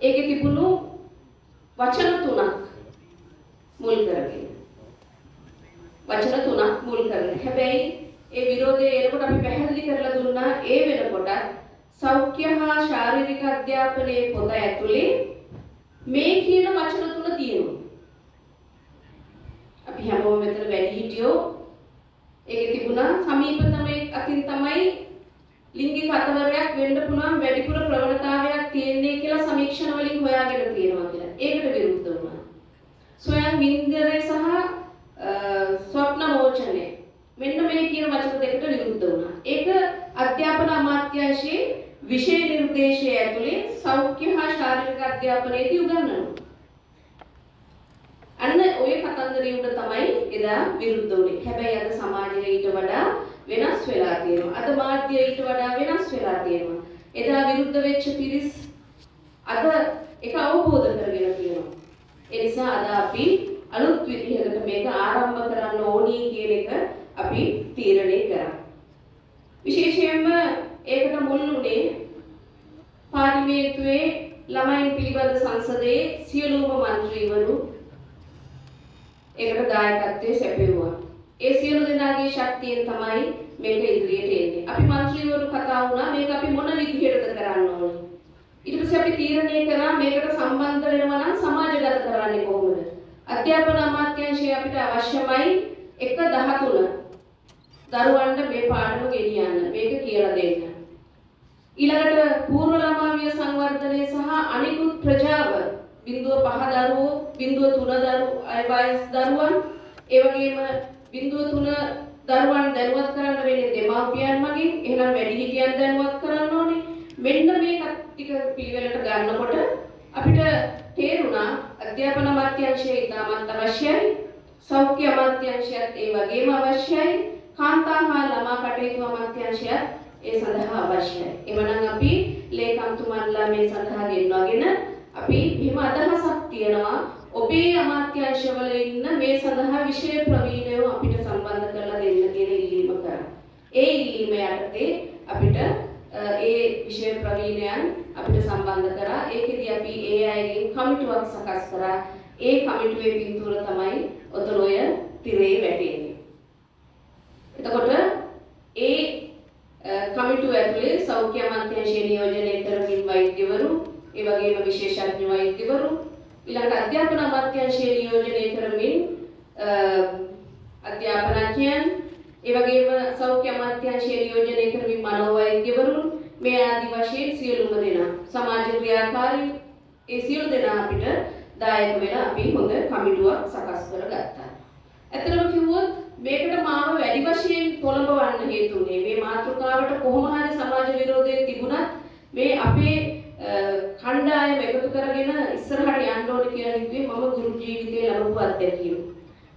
ඒකේ තිබුණු වචන තුනක් මුල් කරගෙන. වචන තුනක් මුල් කරගෙන. හැබැයි ඒ විරෝධය එනකොට අපි පැහැදිලි කරලා දුන්නා ඒ වෙනකොට සෞඛ්‍ය හා ශාරීරික අධ්‍යාපනයේ පොත ඇතුලේ මේ කියන වචන තුන තියෙනවා. අපි හැමෝම මෙතන වැඩි හිටියෝ ඒකේ තිබුණා සමීපතම අතින් තමයි ලිංගික අතවරයක් වෙන්න පුළුවන් වැඩිපුර ප්‍රවණතාවයක් තියෙන්නේ කියලා සමීක්ෂණ වලින් හොයාගෙන තියෙනවා කියලා. ඒකට විරුද්ධ වුණා. සොයන් වින්දරේ සහ ස්වප්න මෝචනය මෙන්න මේ කියන වචන දෙකට විරුද්ධ වුණා. ඒක අධ්‍යාපන අමාත්‍යාංශයේ විෂය නිර්දේශය ඇතුලේ සෞඛ්‍ය හා ශාරීරික අධ්‍යාපනයේදී උගන්වනවා. අන්න ওই කතන්දරය උඩ තමයි එදා විරුද්ධ වුනේ. හැබැයි අද සමාජය ඊට වඩා වෙනස් වෙලා තියෙනවා. අද මාධ්‍ය ඊට වඩා වෙනස් වෙලා තියෙනවා. එදා විරුද්ධ වෙච්ච පිරිස් අද එක අවබෝධ කරගෙන තියෙනවා. ඒ නිසා අද අපි අලුත් විදිහකට මේක ආරම්භ කරන්න ඕනි කියන එක අපි තීරණය කරා. විශේෂයෙන්ම ඒකට මුල් උනේ පාර්ලිමේන්තුවේ ළමයින් පිළිබඳ සංසදයේ සියලුම මන්ත්‍රීවරු ඒකට දායකත්වයේ සැපයුවා. ඒ සියලු දෙනාගේ ශක්තියෙන් තමයි මේක ඉදිරියට එන්නේ. අපි මං කියවරු කතා වුණා මේක අපි මොන විදිහටද කරන්න ඕනේ. ඊට පස්සේ අපි තීරණය කරා මේකට සම්බන්ධ වෙනවා නම් සමාජගත කරන්නේ කොහොමද? අධ්‍යාපන අමාත්‍යාංශය අපිට අවශ්‍යමයි 113 දරුවන්ට මේ පාඩම ගෙනියන්න මේක කියලා දෙන්න. ඊළඟට පූර්ව ළමා සංවර්ධනය සහ අනිකුත් ප්‍රජාව බිඳුව පහ දරුවෝ බිඳුව තුන දරුවෝ අය වයස් දරුවන්. ඒ වගේම බිඳුව තුන දරුවන් දැනුවත් කරන්න වෙන්නේ දෙමාපියන් මගින්. එහෙනම් වැඩිහිටියන් දැනුවත් කරන්න ඕනේ. මෙන්න මේ ටික පිළිවෙලට ගන්නකොට අපිට තේරුණා අධ්‍යාපන අමාත්‍යාංශය ඉතාමත් අවශ්‍යයි. සෞඛ්‍ය අමාත්‍යාංශයත් ඒ වගේම අවශ්‍යයි. කාන්තා හා ළමා කටයුතු අමාත්‍යාංශයත් ඒ සඳහා අවශ්‍යයි. එමනම් අපි ලේකම්තුමන්ලා මේ සඳහා ගෙන්වාගෙන අපි එහෙම අදහසක් තියනවා ඔබේ අමාත්‍යාංශවල ඉන්න මේ සඳහා විෂය ප්‍රවීණයෝ අපිට සම්බන්ධ කරලා දෙන්න කියන ඉල්ලීම කරා. ඒ ඉල්ලීම යටතේ අපිට ඒ විෂය ප්‍රවීණයන් අපිට සම්බන්ධ කරා. ඒකෙදී අපි ඒ අයගෙන් කමිටුවක් සකස් කරා. ඒ කමිටුවේ පින්තූර තමයි ඔතන ඔය තිරේ වැටෙන්නේ. එතකොට ඒ කමිටුව ඇතුලේ සෞඛ්‍ය අමාත්‍යාංශය නියෝජනය කරමින් වෛද්‍යවරු ඒ වගේම විශේෂඥ වෛද්‍යවරු ඊළඟට අධ්‍යාපන අමාත්‍යාංශය නියෝජනය කරමින් අධ්‍යාපනඥයන් ඒ වගේම සෞඛ්‍ය අමාත්‍යාංශය නියෝජනය කරමින් මනෝවෛද්‍යවරුන් මේ ආදි වශයෙන් සියලුම දෙනා සමාජ ක්‍රියාකාරී ඒ සියලු දෙනා අපිට දායක වෙලා අපි හොඳ කමිටුවක් සකස් කරගත්තා. ඇත්තටම කිව්වොත් මේකට මාව වැඩි වශයෙන් පොළඹවන්න හේතුුනේ මේ මාතෘකාවට කොහොම හරි සමාජ විරෝධය තිබුණත් මේ අපේ කණ්ඩායම එකතු කරගෙන ඉස්සරහට යන්න ඕනේ කියලා හිතුවේ මම ගුරු ජීවිතයේ ලැබපු අත්දැකීම.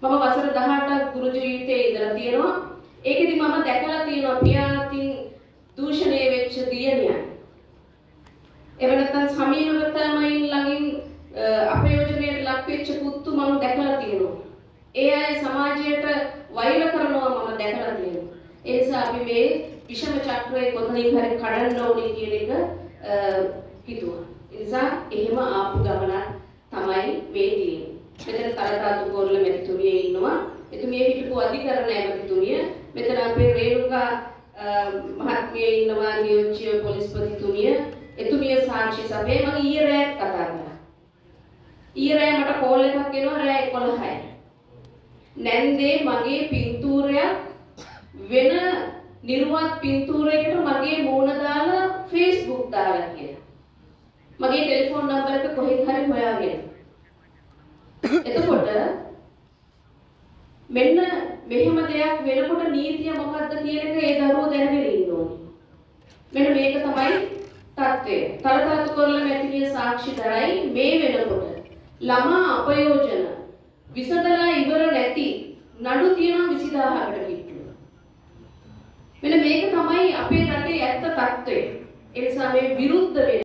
මම වසර 18ක් ගුරු ජීවිතයේ ඉඳලා තියෙනවා. ඒකෙදි මම දැකලා තියෙනවා පියාතින් දූෂණය වෙච්ච දියණියන්. එහෙම නැත්නම් සමීපවතමයින් ළඟින් අපයෝජනයට ලක් වෙච්ච පුතු මම දැකලා තියෙනවා. ඒ අය සමාජයට වෛර කරනවා මම දැකලා තියෙනවා. ඒ නිසා අපි මේ විෂම චක්‍රය කොතනින් හරි කඩන්න ඕනේ කියන එක හිතුවා. ඒ නිසා එහෙම ආපු ගමනක් තමයි මේ තියෙන්නේ. මෙතන තරතාතු කෝරළ මෙතුමිය ඉන්නවා. එතුමිය හිටපු අධිකරණ ඇමතිතුමිය. මෙතන අපේ රේණුකා මහත්මිය ඉන්නවා නියෝජ්‍ය පොලිස්පතිතුමිය. එතුමිය සාක්ෂි සභාවේ මම ඊයේ රෑ කතා කරා. ඊයේ රෑ මට කෝල් එකක් එනවා රෑ 11යි. නැන්දේ මගේ පින්තූරයක් වෙන නිර්වත් පින්තූරයකට මගේ මූණ දාලා Facebook දාලා කියලා. මගේ ටෙලිෆෝන් නම්බර එක කොහෙන් හරි හොයාගෙන. එතකොට මෙන්න මෙහෙම දෙයක් වෙනකොට නීතිය මොකක්ද කියන එක ඒ දරුවෝ දැනගෙන ඉන්න ඕනේ. මෙන්න මේක තමයි தත්ත්වය. තරතරතු කරලා මැතිනිය සාක්ෂි දරයි මේ වෙනකොට ළමා අපයෝජන විසඳලා ඉවර නැති නඩු තියෙනවා 20000කට කිට්ටුව. මෙන්න මේක තමයි අපේ රටේ ඇත්ත తত্ত্বය. ඒ නිසා මේ විරුද්ධ